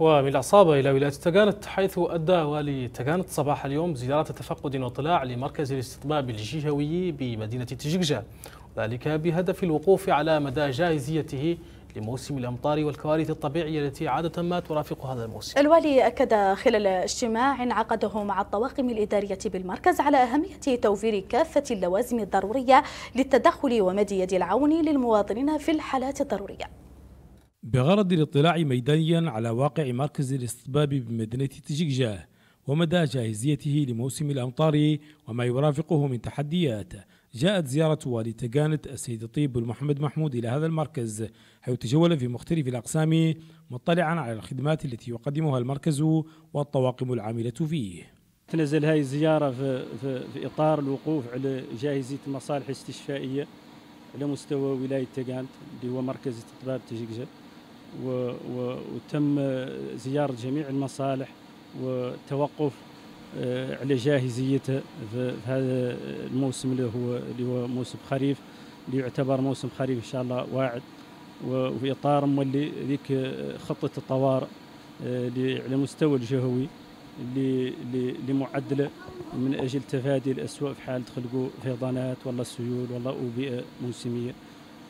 ومن العصابة إلى ولاية تقانت حيث أدى والي تقانت صباح اليوم زيارة تفقد واطلاع لمركز الاستطباب الجهوي بمدينة تجيكجا ذلك بهدف الوقوف على مدى جاهزيته لموسم الأمطار والكوارث الطبيعية التي عادة ما ترافق هذا الموسم. الوالي أكد خلال اجتماع عقده مع الطواقم الإدارية بالمركز على أهمية توفير كافة اللوازم الضرورية للتدخل ومد يد العون للمواطنين في الحالات الضرورية. بغرض الاطلاع ميدانيا على واقع مركز الاستطباب بمدينة تجيكجاه ومدى جاهزيته لموسم الأمطار وما يرافقه من تحديات. جاءت زيارة والي تقانت السيد طيب محمد محمود إلى هذا المركز حيث تجول في مختلف الأقسام مطلعا على الخدمات التي يقدمها المركز والطواقم العاملة فيه. تنزل هذه الزيارة في, في, في إطار الوقوف على جاهزية المصالح الاستشفائية على مستوى ولاية تقانت اللي هو مركز استطباب تجيكجا وتم زيارة جميع المصالح وتوقف آه، على جاهزيته في هذا الموسم اللي هو اللي هو موسم خريف اللي يعتبر موسم خريف إن شاء الله واعد. وفي إطار مولي ذيك خطة الطوارئ آه، على مستوى الجهوي اللي معدلة من أجل تفادي الاسوء في حال خلقوا فيضانات ولا سيول ولا أوبئة موسمية.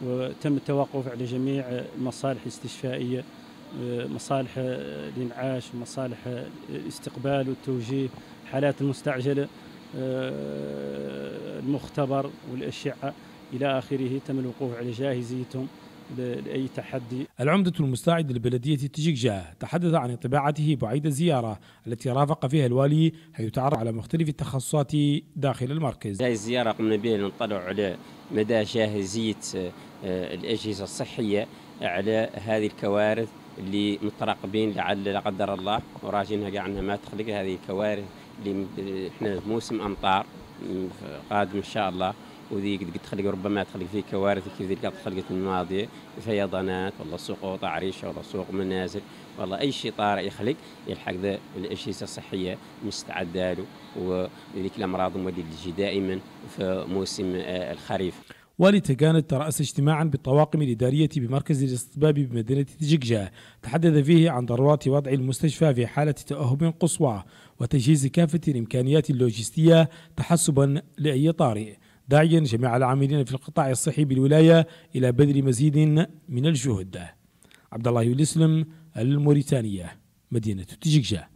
وتم التوقف على جميع المصالح الاستشفائيه مصالح الانعاش مصالح الاستقبال والتوجيه الحالات المستعجلة المختبر والأشعة إلى آخره تم الوقوف على جاهزيتهم لأي تحدي. العمدة المساعد لبلدية تجيكجا تحدث عن انطباعاته بعيد الزيارة التي رافق فيها الوالي حيث تعرف على مختلف التخصصات داخل المركز. هذه الزيارة قمنا بها لنطلع على مدى جاهزية آه، الأجهزة الصحية على هذه الكوارث اللي متراقبين لعل لا قدر الله وراجينها قاع انها ما تخلق. هذه الكوارث اللي إحنا موسم أمطار قادم إن شاء الله. وذي قد تخلق ربما تخلق فيه كوارث كيف ذي خلقت الماضية فيضانات والله سقوط عريشة والله سوق منازل. والله أي شيء طارئ يخلق يلحق ذا الأجهزة الصحية مستعدة له. وذيك الأمراض مولي تجي دائما في موسم آه، الخريف. والدته كانت ترأس اجتماعا بالطواقم الإدارية بمركز الاستطباب بمدينة تجيكجا تحدث فيه عن ضرورات وضع المستشفى في حالة تأهب قصوى وتجهيز كافة الإمكانيات اللوجستية تحسبا لأي طارئ. داعيا جميع العاملين في القطاع الصحي بالولاية إلى بذل مزيد من الجهد. عبد الله يسلم الموريتانية مدينة تجيكجا